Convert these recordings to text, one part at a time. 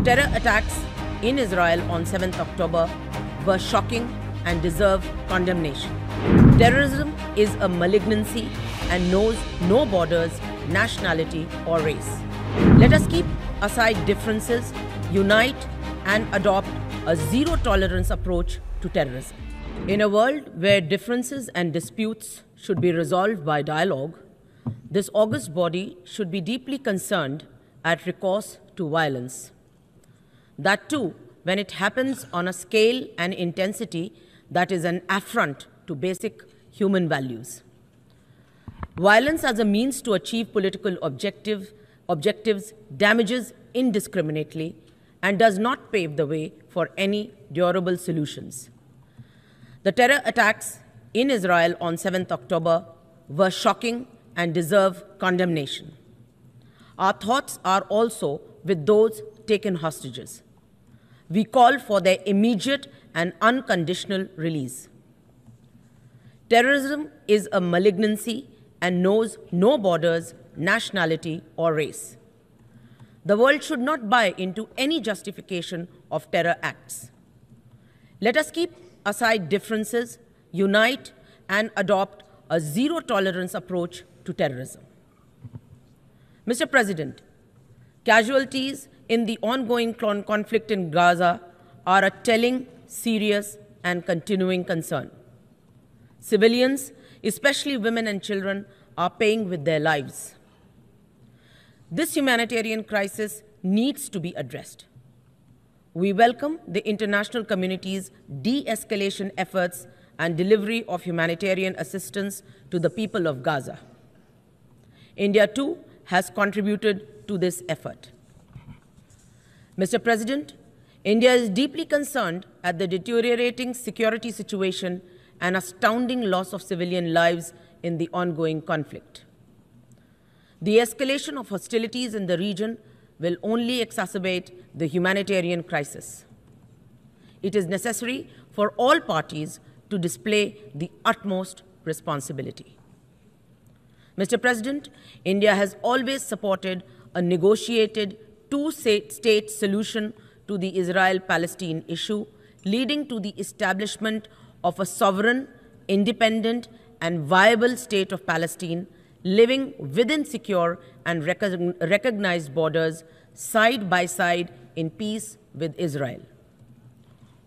The terror attacks in Israel on 7th October were shocking and deserve condemnation. Terrorism is a malignancy and knows no borders, nationality, or race. Let us keep aside differences, unite, and adopt a zero tolerance approach to terrorism. In a world where differences and disputes should be resolved by dialogue, this august body should be deeply concerned at recourse to violence. That too, when it happens on a scale and intensity that is an affront to basic human values. Violence as a means to achieve political objective, objectives damages indiscriminately and does not pave the way for any durable solutions. The terror attacks in Israel on 7th October were shocking and deserve condemnation. Our thoughts are also with those taken hostages. We call for their immediate and unconditional release. Terrorism is a malignancy and knows no borders, nationality, or race. The world should not buy into any justification of terror acts. Let us keep aside differences, unite, and adopt a zero tolerance approach to terrorism. Mr. President, casualties in the ongoing conflict in Gaza are a telling, serious, and continuing concern. Civilians, especially women and children, are paying with their lives. This humanitarian crisis needs to be addressed. We welcome the international community's de escalation efforts and delivery of humanitarian assistance to the people of Gaza. India, too, has contributed to this effort. Mr. President, India is deeply concerned at the deteriorating security situation and astounding loss of civilian lives in the ongoing conflict. The escalation of hostilities in the region will only exacerbate the humanitarian crisis. It is necessary for all parties to display the utmost responsibility. Mr. President, India has always supported a negotiated two-state solution to the Israel-Palestine issue, leading to the establishment of a sovereign, independent, and viable state of Palestine living within secure and recognized borders side by side in peace with Israel.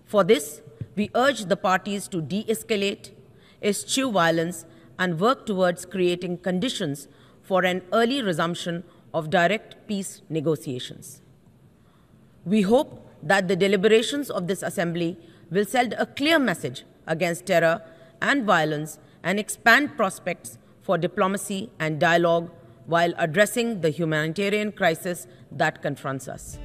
For this, we urge the parties to de escalate, eschew violence, and work towards creating conditions for an early resumption of direct peace negotiations. We hope that the deliberations of this Assembly will send a clear message against terror and violence and expand prospects for diplomacy and dialogue while addressing the humanitarian crisis that confronts us.